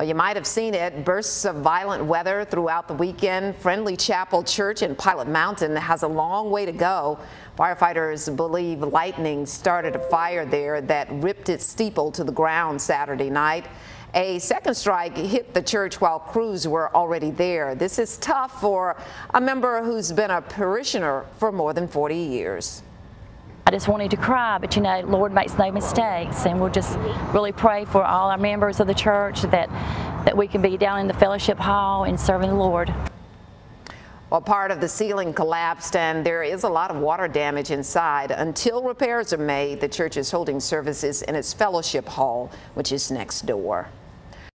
Well, you might have seen it. Bursts of violent weather throughout the weekend. Friendly Chapel Church in Pilot Mountain has a long way to go. Firefighters believe lightning started a fire there that ripped its steeple to the ground Saturday night. A second strike hit the church while crews were already there. This is tough for a member who's been a parishioner for more than 40 years. I just wanted to cry, but you know, Lord makes no mistakes, and we'll just really pray for all our members of the church that that we can be down in the fellowship hall and serving the Lord. Well, part of the ceiling collapsed and there is a lot of water damage inside. Until repairs are made, the church is holding services in its fellowship hall, which is next door.